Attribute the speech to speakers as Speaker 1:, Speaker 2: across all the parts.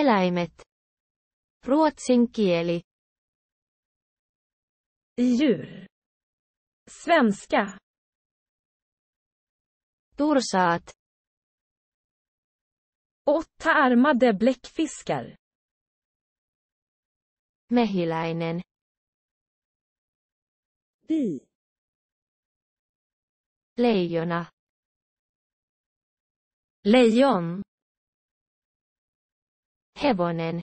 Speaker 1: Eläimet. Ruotsin kieli.
Speaker 2: Djur. Svenska.
Speaker 1: Tursaat.
Speaker 2: Åttaarmade bläckfiskar.
Speaker 1: Mehiläinen.
Speaker 2: Bi.
Speaker 1: Leijona.
Speaker 2: Lejon.
Speaker 1: Hevonen.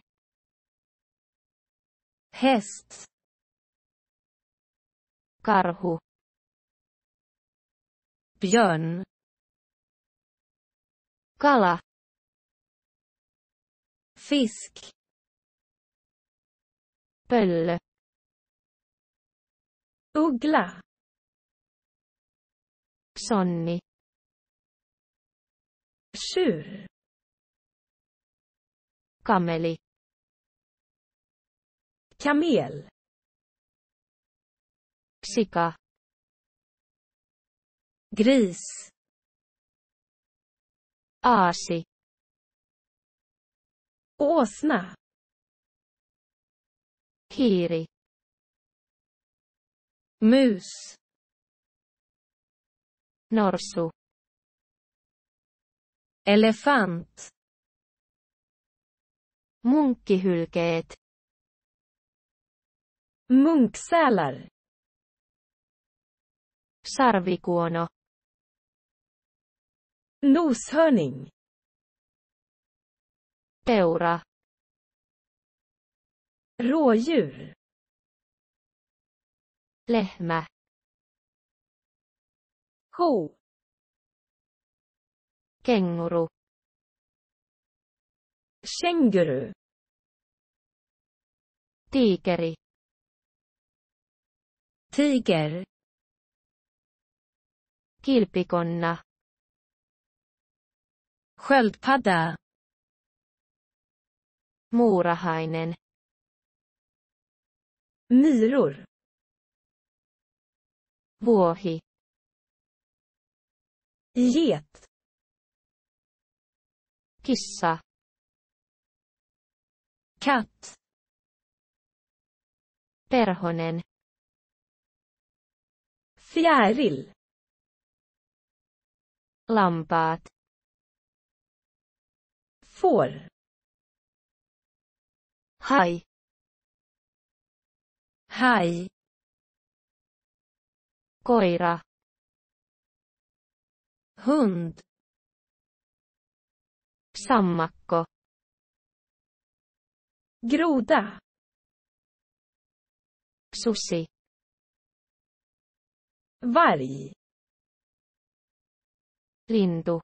Speaker 2: Häst.
Speaker 1: Karhu.
Speaker 2: Björn.
Speaker 1: Kala.
Speaker 2: Fisk.
Speaker 1: Pöllö.
Speaker 2: Uggla.
Speaker 1: Sonni.
Speaker 2: Tjur.
Speaker 1: Kameli.
Speaker 2: Kamel.
Speaker 1: Sika.
Speaker 2: Gris.
Speaker 1: Aasi.
Speaker 2: Åsna.
Speaker 1: Hiiri.
Speaker 2: Mus.
Speaker 1: Norsu.
Speaker 2: Elefant.
Speaker 1: Munkkihylkeet.
Speaker 2: Munksälar.
Speaker 1: Sarvikuono.
Speaker 2: Noshörning.
Speaker 1: Peura.
Speaker 2: Rådjur.
Speaker 1: Lehmä.
Speaker 2: Ko.
Speaker 1: Kenguru.
Speaker 2: Känguru.
Speaker 1: Tiikeri.
Speaker 2: Tiger.
Speaker 1: Kilpikonna.
Speaker 2: Sköldpadda.
Speaker 1: Muurahainen.
Speaker 2: Myror.
Speaker 1: Vuohi.
Speaker 2: Get.
Speaker 1: Kissa.
Speaker 2: Katt.
Speaker 1: Perhonen.
Speaker 2: Fjäril.
Speaker 1: Lampaat.
Speaker 2: Får.
Speaker 1: Hai.
Speaker 2: Haj.
Speaker 1: Koira.
Speaker 2: Hund.
Speaker 1: Sammakko.
Speaker 2: Groda.
Speaker 1: Susi.
Speaker 2: Varg.
Speaker 1: Lintu.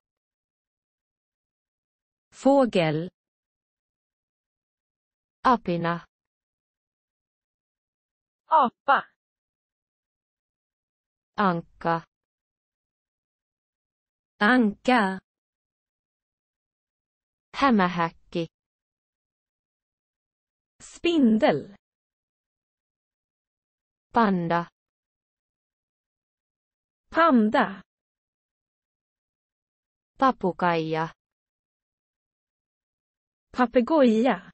Speaker 2: Fågel.
Speaker 1: Apina.
Speaker 2: Apa.
Speaker 1: Ankka.
Speaker 2: Anka.
Speaker 1: Hämähäkki.
Speaker 2: Spindel.
Speaker 1: Panda.
Speaker 2: Panda.
Speaker 1: Papukaija.
Speaker 2: Papegoja.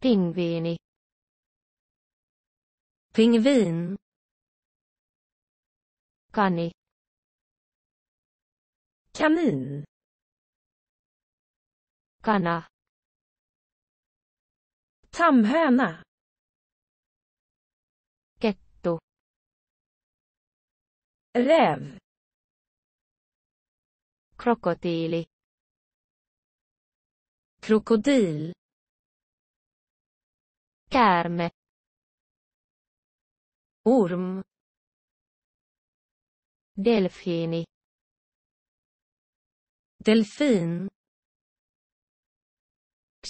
Speaker 1: Pingviini.
Speaker 2: Pingvin.
Speaker 1: Kani.
Speaker 2: Kanin.
Speaker 1: Kana.
Speaker 2: Tamhöna.
Speaker 1: Kettu.
Speaker 2: Räv.
Speaker 1: Krokotiili.
Speaker 2: Krokodil.
Speaker 1: Käärme.
Speaker 2: Orm.
Speaker 1: Delfiini.
Speaker 2: Delfin.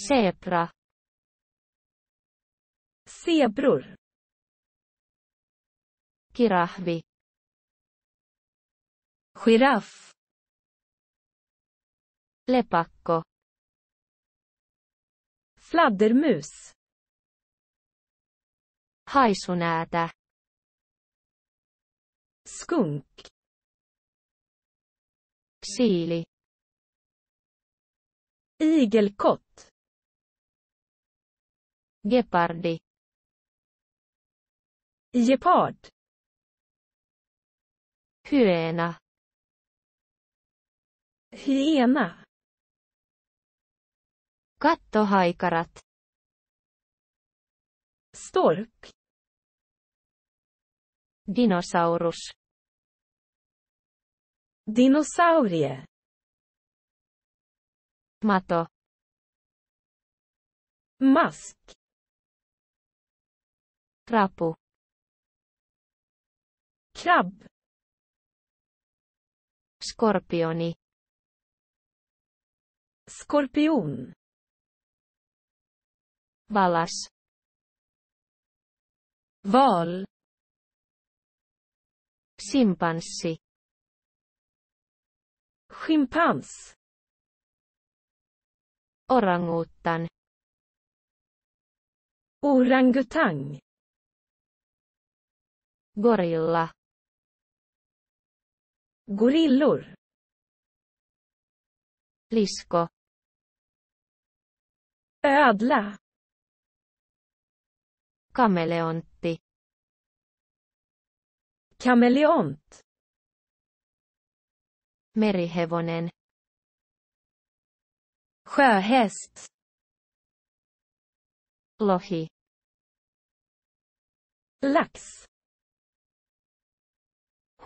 Speaker 1: Zebra.
Speaker 2: Zebror.
Speaker 1: Kirahvi.
Speaker 2: Giraff.
Speaker 1: Lepakko.
Speaker 2: Fladdermus.
Speaker 1: Haisunäätä.
Speaker 2: Skunk.
Speaker 1: Siili.
Speaker 2: Igelkott.
Speaker 1: Gepardi.
Speaker 2: Gepard.
Speaker 1: Hyena.
Speaker 2: Hyena.
Speaker 1: Kattohaikarat.
Speaker 2: Stork.
Speaker 1: Dinosaurus.
Speaker 2: Dinosaurie.
Speaker 1: Mato.
Speaker 2: Mask.
Speaker 1: Rapu.
Speaker 2: Krabb.
Speaker 1: Skorpioni.
Speaker 2: Skorpion.
Speaker 1: Valas.
Speaker 2: Val.
Speaker 1: Simpanssi.
Speaker 2: Schimpans.
Speaker 1: Orangutan.
Speaker 2: Orangutang.
Speaker 1: Gorilla.
Speaker 2: Gorillor.
Speaker 1: Lisko.
Speaker 2: Ödla.
Speaker 1: Kameleontti.
Speaker 2: Kameleont.
Speaker 1: Merihevonen.
Speaker 2: Sjöhäst.
Speaker 1: Lohi.
Speaker 2: Lax.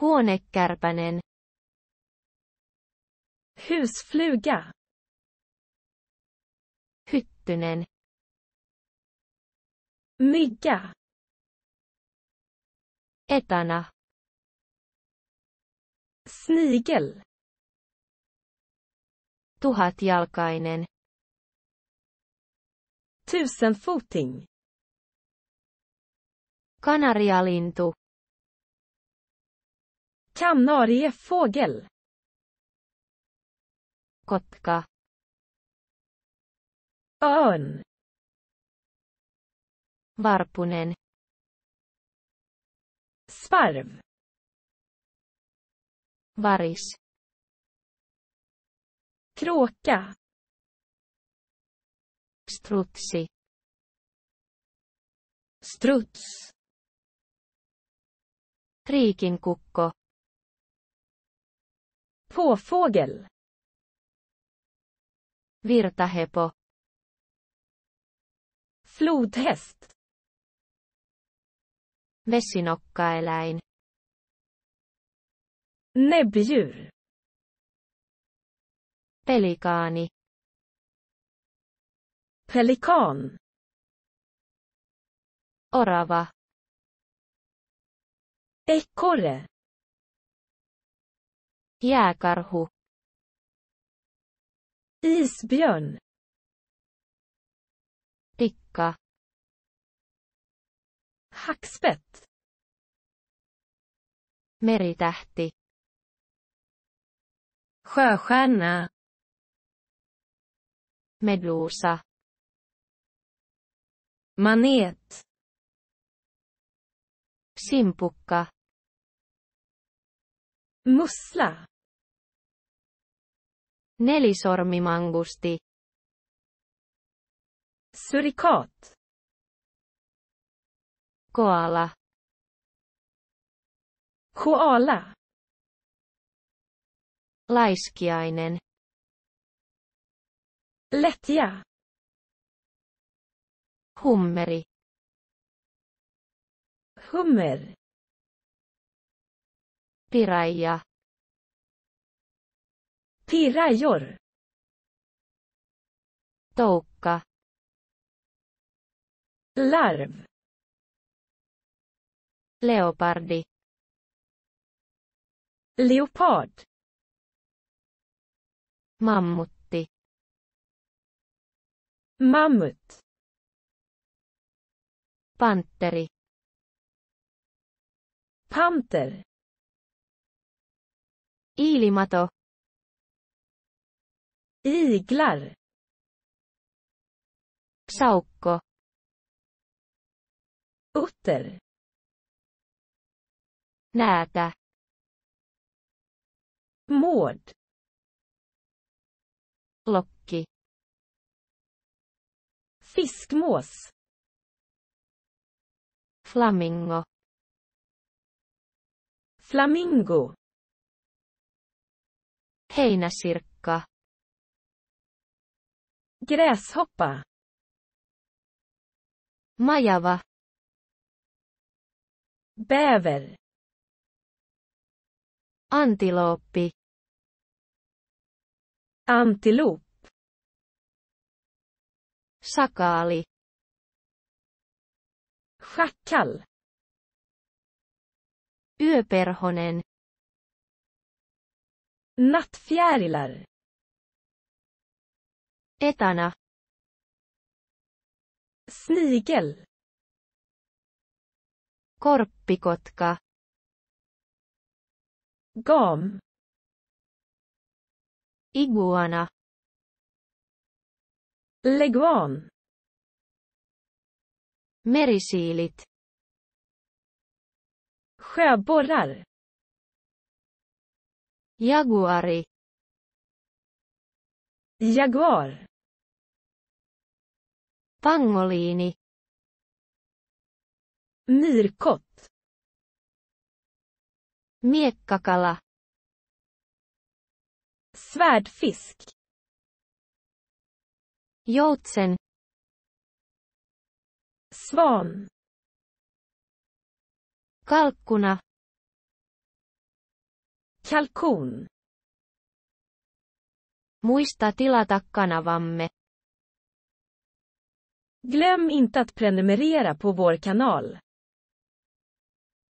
Speaker 1: Huonekärpänen.
Speaker 2: Husfluga.
Speaker 1: Hyttynen.
Speaker 2: Mygga.
Speaker 1: Etana.
Speaker 2: Snigel.
Speaker 1: Tuhatjalkainen.
Speaker 2: Tusenfoting.
Speaker 1: Kanarialintu.
Speaker 2: Kanariefågel.
Speaker 1: Kotka.
Speaker 2: Örn.
Speaker 1: Varpunen.
Speaker 2: Sparv.
Speaker 1: Varis.
Speaker 2: Kråka.
Speaker 1: Strutsi.
Speaker 2: Struts.
Speaker 1: Riikinkukko.
Speaker 2: Påfågel.
Speaker 1: Virtahepo.
Speaker 2: Flodhäst.
Speaker 1: Vesinokkaeläin.
Speaker 2: Näbbdjur.
Speaker 1: Pelikaani.
Speaker 2: Pelikan.
Speaker 1: Orava.
Speaker 2: Ekorre.
Speaker 1: Jääkarhu.
Speaker 2: Isbjörn.
Speaker 1: Tikka.
Speaker 2: Hackspett.
Speaker 1: Meritähti.
Speaker 2: Sjöstjärna.
Speaker 1: Medusa.
Speaker 2: Manet.
Speaker 1: Simpukka.
Speaker 2: Mussla.
Speaker 1: Nelisormimangusti.
Speaker 2: Surikat.
Speaker 1: Koala.
Speaker 2: Koala.
Speaker 1: Laiskiainen.
Speaker 2: Lättja.
Speaker 1: Hummeri.
Speaker 2: Hummer.
Speaker 1: Piraija.
Speaker 2: Pirajor.
Speaker 1: Toukka.
Speaker 2: Larv.
Speaker 1: Leopardi.
Speaker 2: Leopard.
Speaker 1: Mammutti.
Speaker 2: Mammut.
Speaker 1: Pantteri.
Speaker 2: Panter.
Speaker 1: Iilimato.
Speaker 2: Iglar.
Speaker 1: Saukko.
Speaker 2: Utter.
Speaker 1: Näätä.
Speaker 2: Mård.
Speaker 1: Lokki.
Speaker 2: Fiskmås.
Speaker 1: Flamingo.
Speaker 2: Flamingo.
Speaker 1: Heinäsirkka.
Speaker 2: Gräshoppa.
Speaker 1: Majava.
Speaker 2: Bäver.
Speaker 1: Antilooppi.
Speaker 2: Antilop.
Speaker 1: Sakaali.
Speaker 2: Schackal.
Speaker 1: Yöperhonen.
Speaker 2: Nattfjärilar.
Speaker 1: Etana.
Speaker 2: Snigel.
Speaker 1: Korppikotka.
Speaker 2: Gam.
Speaker 1: Iguana.
Speaker 2: Leguan.
Speaker 1: Merisiilit.
Speaker 2: Sjöborrar.
Speaker 1: Jaguari.
Speaker 2: Jaguar.
Speaker 1: Pangoliini.
Speaker 2: Myrkott.
Speaker 1: Miekkakala.
Speaker 2: Svärdfisk.
Speaker 1: Joutsen.
Speaker 2: Svan.
Speaker 1: Kalkkuna.
Speaker 2: Kalkon.
Speaker 1: Muista tilata kanavamme.
Speaker 2: Glöm inte att prenumerera på vår kanal.